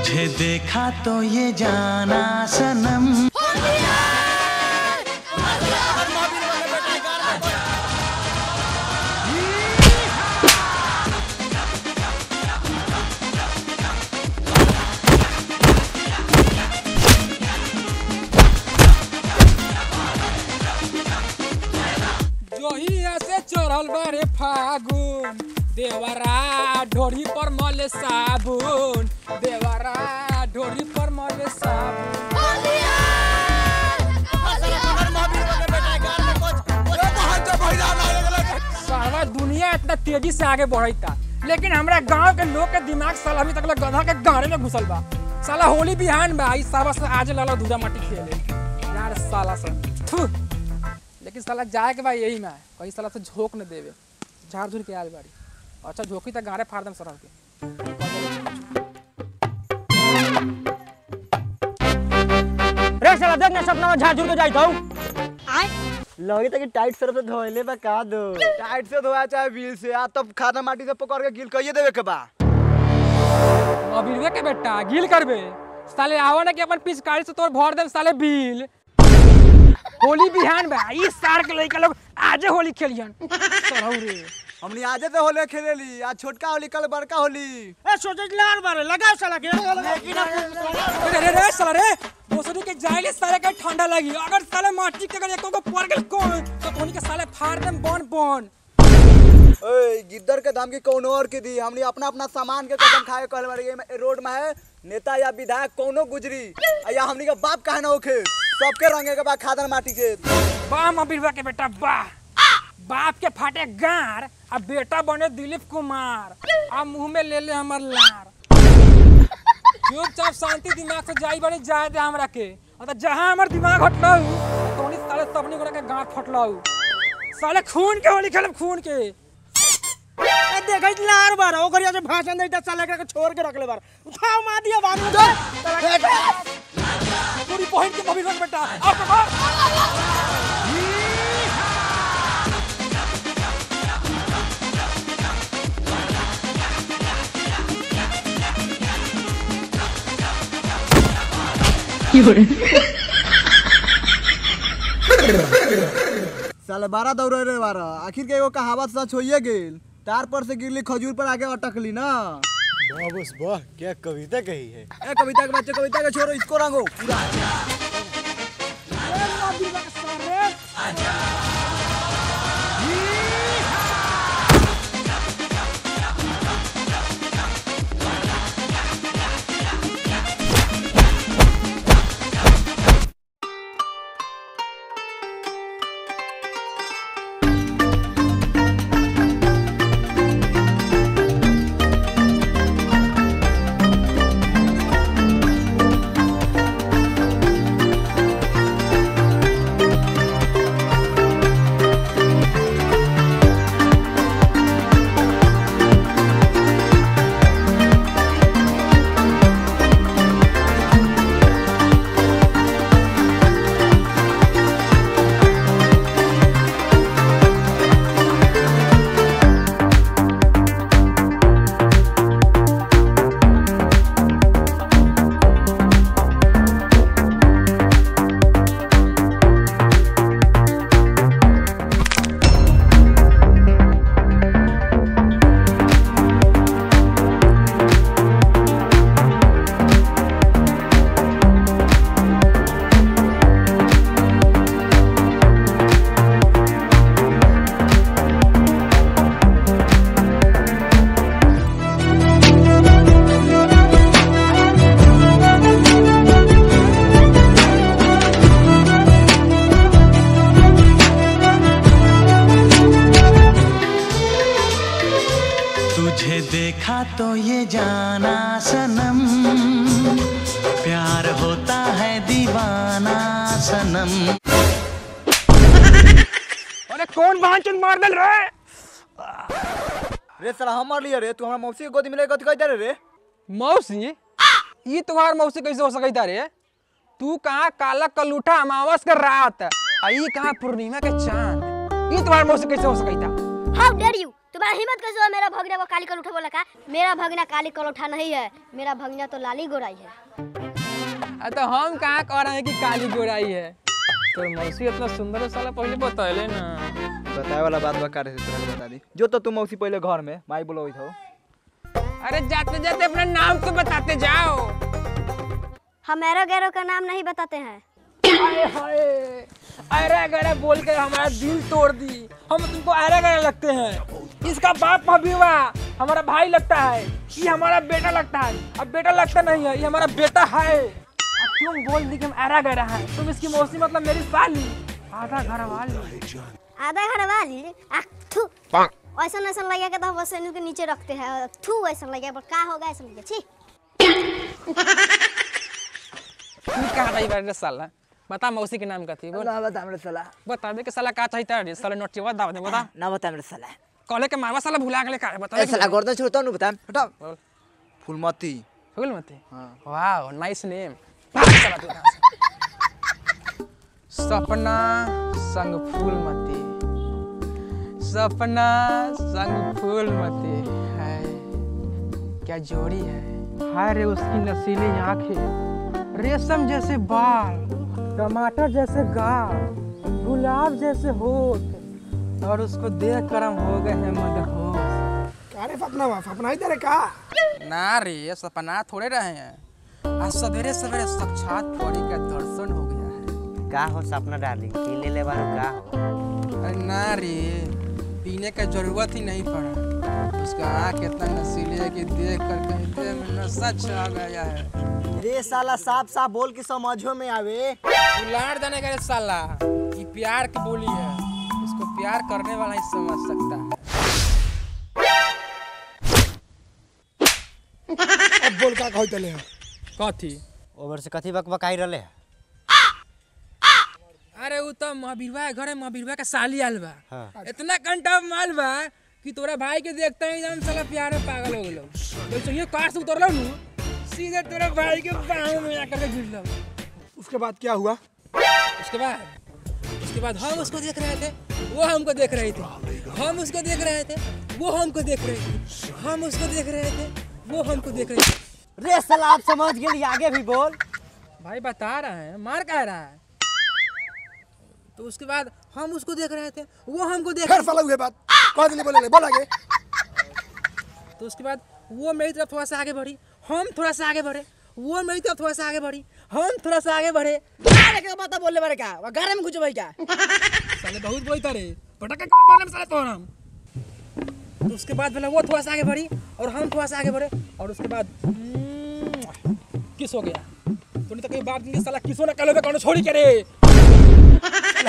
तुझे देखा तो ये जाना सनम। चढ़ल बारे फागुन। देवरा ढोरी पर मले साबुन। देवरा ढोरी पर मले साबुन। दुनिया इतना तेज़ी से आगे बढ़ता। लेकिन हमारा गाँव के लोग के दिमाग साला अभी तक गधा के गाड़े में घुसल बा। साला होली बिहान बा ई साला से आज लाला दूधा माटी खेले। यार साला से। थू। लेकिन साला जाए के बा यही में कहीं साला से झोंक न देवे। झाड़ झूर के आयल बाड़ी। अच्छा झोंकी तक गाड़े फाड़ दम सरह के रे साला देख ना सपना में झाड़ झूर के जाइत हूँ। लगे था कि टाइट सरफ से धोइले बा का दो। टाइट से धोया चाहे व्हील से आ तब खाना माटी से पकड़ के गिल कहिए देवे के बा। अबिरवे के बेटा गिल करबे। साले आवा ना कि अपन पिचकारी से तोर भर देम साले बिल। होली बिहान बा ई सार के लइका लोग आजे होली खेलियन। सरहु रे हमनी आजे से होले खेलेली आज छोटका होली कल बड़का होली। ए सोचे लार बारे लगाओ साला के? अरे रे रे साला रे दोसरी के जाइले साले के ठंडा लगी। अगर साले माटी के अगर एको को पड़ गेल कौन तो कोनी के साले फाड़ देम बन बन। ओए गिद्दर के दाम की कौन और के दी? हमनी अपना अपना सामान के कसम खाए कहले ये रोड में है नेता या विधायक कौनो गुजरी। या हमनी के बाप कहना ना होखे सबके रंगे के बा खादर माटी के। वाह मबिरवा के बेटा वाह बाप के फाटे गार आ बेटा बने दिलीप कुमार आ मुँह में ले ले हमर लार। चुपचाप शांति दिमाग से जाई बड़ी जाए दे हमरा के। और तो जहाँ हमर दिमाग हटलौ तोनी साले सबनी गोरा के गांठ फटलौ साले खून के होली खेलब खून के। देखै लार बारे ओकर या से भाषण देता साला के छोड़ के रखले बार। उठाओ मार दिया बार पूरी बहन के के बेटा आ साले बारह दौड़े रे बारह। आखिर के एगो कहावत सच होइए गेल। तार पर से गिरली खजूर पर आके अटकली ना। वाह बस वाह क्या कविता कही है? ए कविता के बच्चे कविता के छोड़ो इसको रंगो। पूरा। तुझे देखा तो ये जाना सनम। प्यार होता है दीवाना सनम। अरे कौन भांचन मार दल रे? रे साला हम मार लिया रे तू हमरा मौसी के गोदी में लेके कथी कहते रे रे? मौसी? ये तुम्हार मौसी कैसे हो सकता रे? तू कहाँ काला कलूठा अमावस के रात आ ई कहाँ पूर्णिमा के चाँद? ये तुम्हार मौसी कैसे हो सकता? हाउ डेयर यू तुम्हारा हिम्मत कैसे हुआ? मेरा भगना को काली कलौठा बोला का? मेरा भगना काली कलौठा नहीं है। मेरा भगना तो लाली गोराई है। आ तो हम कहाँ कह रहे हैं कि काली गोराई है? तो मौसी इतना सुंदर है साला पहले बतैले ना। बताए वाला बात बता रहे थे बता दी। जो तो तुम मौसी पहले घर में माई बोलो हो अरे जाते जाते अपना नाम तो बताते जाओ। हम एरो गैरो का नाम नहीं बताते हैं। हाय हाय। अरे गरे बोल के हमारा दिल तोड़ दी। हम तुमको अरे गरे लगते हैं। इसका बाप हुआ? हमारा भाई लगता है। ये हमारा बेटा लगता है। अब बेटा लगता नहीं है ये हमारा बेटा है। अब तुम बोल दी कि हम अरा गरा है? तुम इसकी मौसी मतलब मेरी साली। आधा घर वाली। आधा घर वाली? ऐसा ऐसा लगे कि तो बस इनके नीचे रखते हैं। थू ऐसा लगे पर का होगा ऐसा लगे? छी। तू कहाँ रही बारे साला? बता मौसी के नाम का थी बोल। बता मेरे साला। बता दे कि साला का चाहिए साला नोटी बता दे बता। ना बता मेरे साला। कॉले के मारवा साला भुला गए का बता ए साला गर्दन छोड़ता हूँ बता हटा। बोल फूलमती? फूल मती हाँ। Wow nice name. सपना संग फूलमती। सपना संग फूलमती है। क्या जोड़ी है? हाय रे उसकी नसीली आँखें। रेशम जैसे बाल टमाटर जैसे गाल गुलाब जैसे होठ। और उसको देख कर हम हो गए हैं मदहोश अरे फपना बा फपना ही तेरे का? ना रे सपना थोड़े रहे हैं। आज सवेरे सवेरे साक्षात परी का दर्शन हो गया है। का हो सपना डार्लिंग? पी ले ले बारू का हो? अरे ना रे पीने का ज़रूरत ही नहीं पड़ा। उसका आँख इतना नशीली है कि देख कर कहीं देह में नशा छा गया है। रे साला साफ़ साफ़ बोल के समझो में आवे। उलाड़ देने का रे साला ये प्यार की बोली है। प्यार करने वाला ही समझ सकता है। अब बोल का कहते ले कथी? ओवर से कथी बक बकाई रहले है? अरे वो तो महावीरवा के घरे महावीरवा का साली आल बा। हाँ। इतना कंटा माल बा कि तोरा भाई के देखते ही एकदम साला प्यार में पागल हो गेलो। तो ये कार से उतरलो नु सीधे तेरे भाई के बाहों में आकर के गिरलो उसके बाद क्या हुआ? उसके बाद? उसके बाद हम उसको देख रहे थे। वो हमको देख रहे थे। हम उसको देख रहे थे वो हमको देख रहे थे। हम उसको देख रहे थे वो हमको देख रहे थे। रे साला आप समझ गेली आगे भी बोल। भाई बता रहे हैं मार कह रहा है। तो उसके बाद हम उसको देख रहे थे वो हमको देख फिर साला हुए बात। कह दिले बोले ले बोल आगे। तो उसके बाद वो मेरी तरफ़ थोड़ा सा आगे बढ़ी हम थोड़ा सा आगे बढ़े वो मेरी तरफ़ थोड़ा सा आगे बढ़ी। हम थोड़ा सा आगे बढ़े। क्या बात बोलले बारे का घर में कुछ भाई क्या? साले बहुत बोलता रे। पटाखा कौन मारने में साले तो हम? तो उसके बाद बोला वो थोड़ा सा आगे बढ़ी और हम थोड़ा सा आगे बढ़े और उसके बाद किस हो गया? तूने तो कहीं बाप दिन साला किसो ना कलो कौन छोड़ी के रे?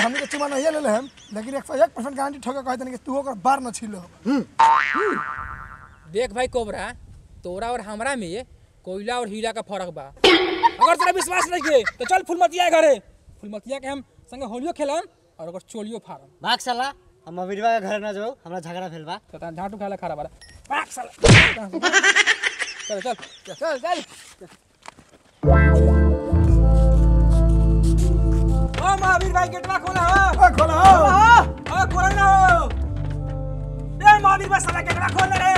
हमने तो चुमा नहीं ले ले हम लेकिन 101% गारंटी ठोका कहते कि तू ओकर बार न छिलो देख भाई कोबरा तोरा और हमरा में कोयला और हीरा का फ़र्क बा। अगर तेरा विश्वास नहीं के तो चल फुलमतिया घरे। फुलमतिया के हम संगे होलियो खेलम और ओकर चोलियो फाड़म भाग साला हम अमीरवा के घर ना जाओ हमरा झगड़ा बा। तो ता झाटू खाला खरा बारा पाक साला चल चल चल चल। ओ महावीर भाई गेटवा खोला हो। खोला हो। ओ खोला ना हो रे महावीर भाई साला गेटवा खोल रे।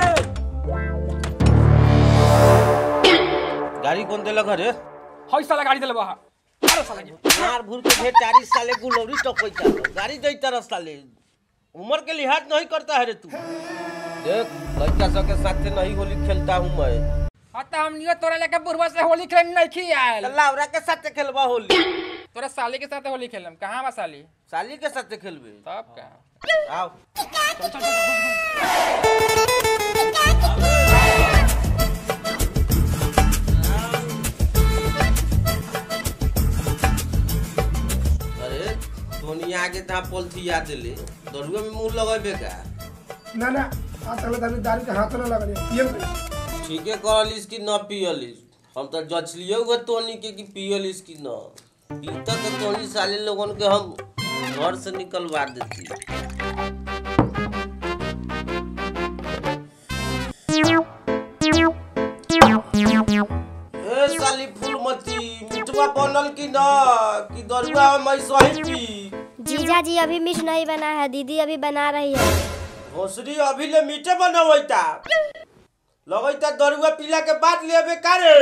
गाड़ी कौन देलक रे हई साला गाड़ी देले बा। अरे साला के। मार भूर के भेट चारी साले गुलौरी टपैता गाड़ी दैता रह साले। उम्र के लिहाज नहीं करता है रे तू। देख लड़का सब के साथ नहीं होली खेलता हूँ मैं। हता हम नियो तोरा लेके बुढ़वा से होली खेलने नहीं खी आयल लावरा के साथ खेलबा होली। तोरा साली के साथ होली खेलम। कहाँ बा साली? साली के साथ खेलबे। तब का। आओ धोनी आगे था पोलथिया दिले दरुआ में मुँह लगेबे का ना ना आज तक दारू दारू के हाथ न लगले पियम ठीके कहलिस कि न पियलिस हम तो जचलिए हुए तोनी के कि पियलिस कि न पीता तो तोनी साले लोगन के हम घर से निकलवा देती ए साली फूलमती मिठवा बनल कि न कि दरुआ मैं सही पी जीजा जी अभी मिर्च नहीं बना है दीदी अभी बना रही है। भोसरी अभी ले मीठे बनवैता। लगैता दरुआ पीला के बाद लेबे कारे।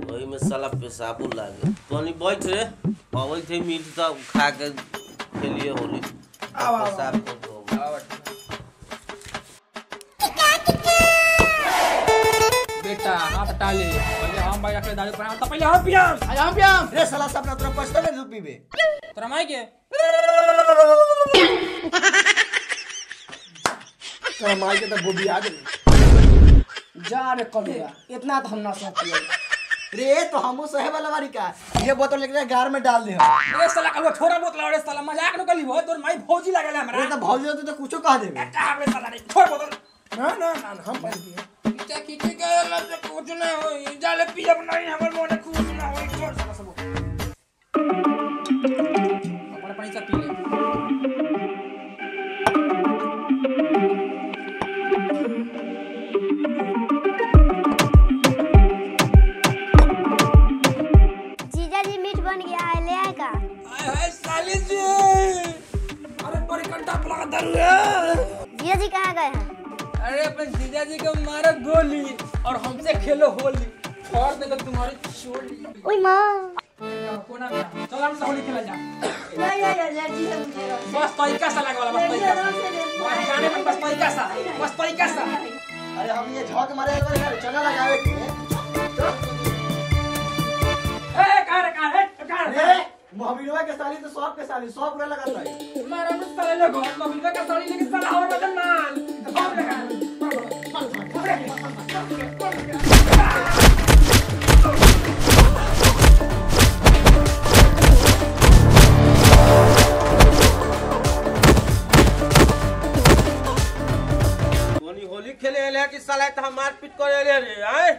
वही में साला पेशाबू लागे। तोनी बैठ रे। अबै थे मीट त खा के खेलिए होली। पेशाब टाले पहले हम भाई अकेले दारू पर तो पहले हम पियाम आज हम पियाम रे साला सब ना तोरा पछता में तू पीबे तोरा माई के तेरा माई के तो गोभी आ गई जा रे कमीरा इतना तो हम ना सोच पिए रे तो हमू सहे वाला बारी का ये बोतल लेके जा गार में डाल दे ए साला कल छोरा बोतल रे साला मज़ाक न कली हो तोर माई फौजी लागल हमरा रे तो भौजी तो कुछो कह देबे का हमरे साला रे छोड़ बोतल ना ना ना हम पानी पिए खींचा खींचे गया से कुछ ना हो जाले पियब नहीं हमर मोने कुछ ना हो छोड़ साला सब। अपने पानी से पी ले। जीजा जी मीट बन गया है ले आएगा? आए हाय साली जी। अरे बड़ी कंटा पला दर रे जीजा जी कहाँ गए हैं? अरे अपन जीजा जी को मारो गोली और हमसे खेलो होली। छोड़ देगा तुम्हारी चोली ओए माँ। कोना में चल हम होली खेला जा। बस तरीका सा लगा वाला बस तरीका सा। बस जाने में बस तरीका सा। बस तरीका सा। अरे हम ये झोंक मारे एक बार चला लगावे के ए कहाँ रे कहाँ है कहाँ रे? रे मोहबिलवा के साली तो सब के साली सब पूरा लगाता है मारा मुझ साले लोग मोबिल का साड़ी लेके साला और बदल साला त हम मारपीट करे एले रे, आए?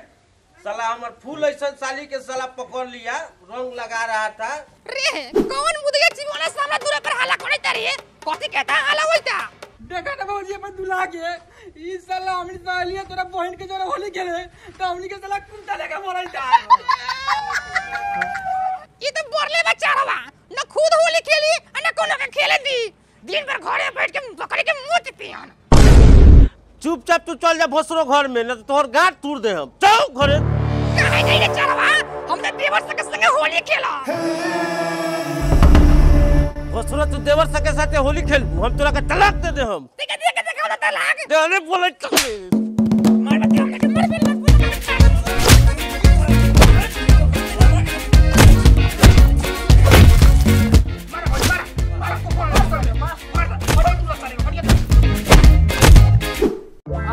साला हमर फूल ऐसा साली के साला पकड़ लिया, रंग लगा रहा था। रे, कौन मुदगे जीवना सामने दूर पर हाला कोने तारी कथि कहता हाला होइता देखा ना भौजी अपन दुल्हा के। ई साला हमनी सालिया तोरा बहन के जोरा होली खेले। तो हमनी के साला कुंता लेके मरई था ये तो बोरले बचारवा न खुद होली खेली आ न कोनो के खेले दी। दिन भर घरे बैठ के बकरी के मुँह पियन चुपचाप तू चल जा भोसरो घर में न तो तोहर गांठ तोड़ दे हम। चल घरे। काहे नहीं रे चारवा हमने देवर संग संग होली खेला भोसरो तू देवर सके साथे होली खेल। हम तोरा के तलाक दे दे हम। देख देख देख होला तलाक। दे अरे बोले मार के मर बिल।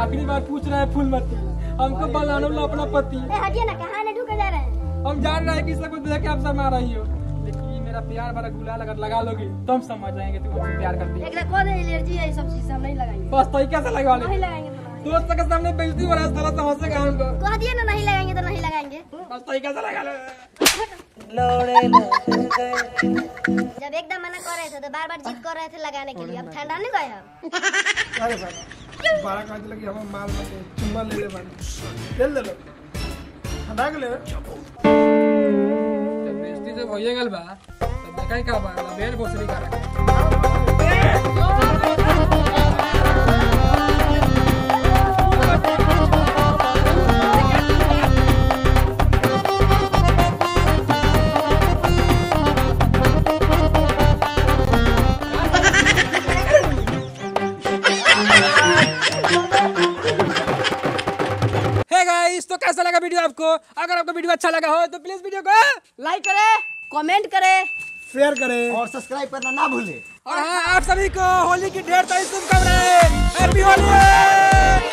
आखिरी बार पूछ रहा है फूलमती हमको बलानो ला अपना पति। हटिए ना कहाँ ने ढूके जा रहे हैं? हम जान रहे हैं कि इसको देख के आप शर्मा रही हो। मेरा प्यार भरा गुलाल अगर लगा लोगी तो हम समझ जाएँगे तुम हमसे प्यार करती है। एक कौन एलर्जी है? सब चीज़ हम नहीं लगाएँगे। बस तो कैसे लगा नहीं ले लगाएँगे तो। दोस्त के सामने बेइज्जती हो रहा है साला समझ से हमको कह दिए ना नहीं लगाएँगे तो नहीं लगाएँगे। बस तो कैसे लगा ले? जब एकदम मना कर रहे थे तो बार बार जिद कर रहे थे लगाने के लिए। अब ठंडा नहीं गए हम। अरे बाबा बारह काट लगी हम माल मत चुम्मा ले ले बानी ले ले लो। हटा के ले से होइए गल बा तब देखा का बा भोसड़ी तो कैसा लगा वीडियो आपको? अगर आपको वीडियो अच्छा लगा हो तो प्लीज़ वीडियो को लाइक करे। कमेंट करें। शेयर करें। और सब्सक्राइब करना ना भूलें। और हाँ आप सभी को होली की ढेर सारी शुभकामनाएँ। हैप्पी होली